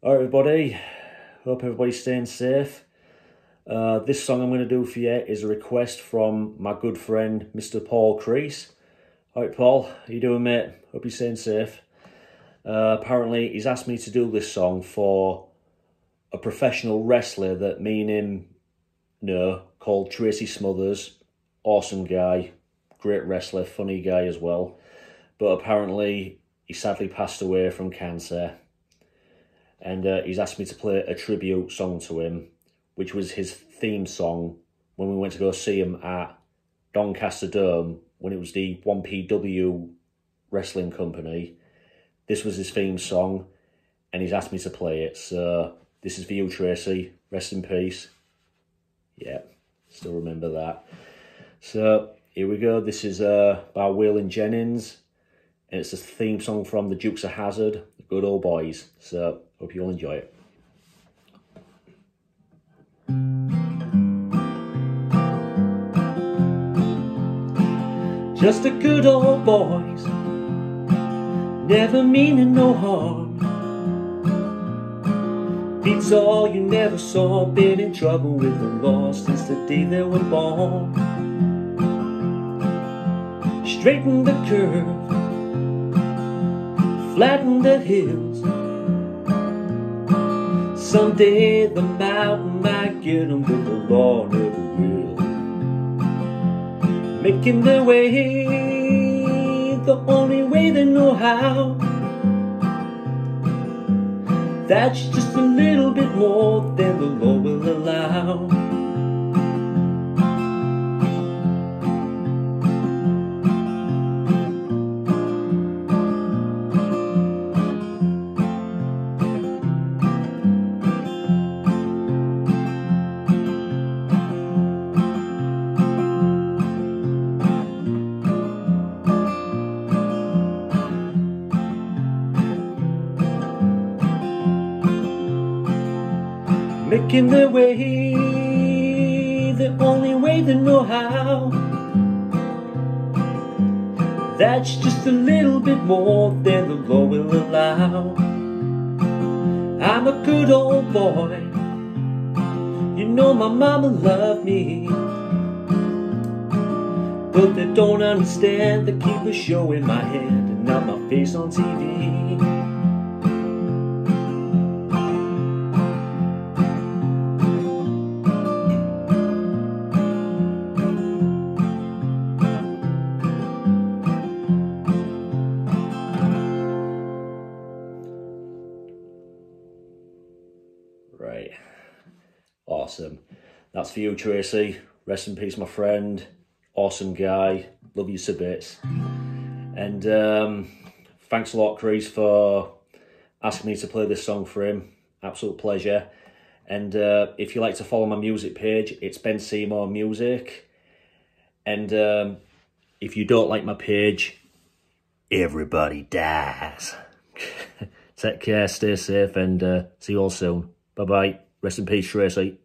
All right, everybody. Hope everybody's staying safe. Uh, this song I'm going to do for you is a request from my good friend, Mr. Paul Kreese. All right, Paul, how you doing, mate? Hope you're staying safe. Uh, apparently, he's asked me to do this song for a professional wrestler that me and him know, called Tracy Smothers. Awesome guy, great wrestler, funny guy as well. But apparently, he sadly passed away from cancer. And uh, he's asked me to play a tribute song to him which was his theme song when we went to go see him at Doncaster Dome when it was the 1PW wrestling company. This was his theme song, and he's asked me to play it. So this is for you, Tracy. Rest in peace. Yeah, still remember that. So here we go. This is uh, Waylon Jennings, and it's a theme song from the Dukes of Hazzard, the good old boys. So hope you all enjoy it. Just a good old boys, never meaning no harm. Beats all you never saw, been in trouble with the law since the day they were born. Straighten the curve, flatten the hills. Someday the mountain might get them, but the law never will making their way the only way they know how. That's just a little bit more than making their way the only way they know how. That's just a little bit more than the law will allow. I'm a good old boy. You know my mama loved me. But they don't understand. They keep a show in my head and not my face on TV. Right. Awesome. That's for you, Tracy. Rest in peace, my friend. Awesome guy. Love you to bits. And um, thanks a lot, Chris, for asking me to play this song for him. Absolute pleasure. And uh, if you like to follow my music page, it's Ben Seymour Music. And um, if you don't like my page, everybody dies. Take care, stay safe, and uh, see you all soon. Bye bye. Rest in peace, Tracy.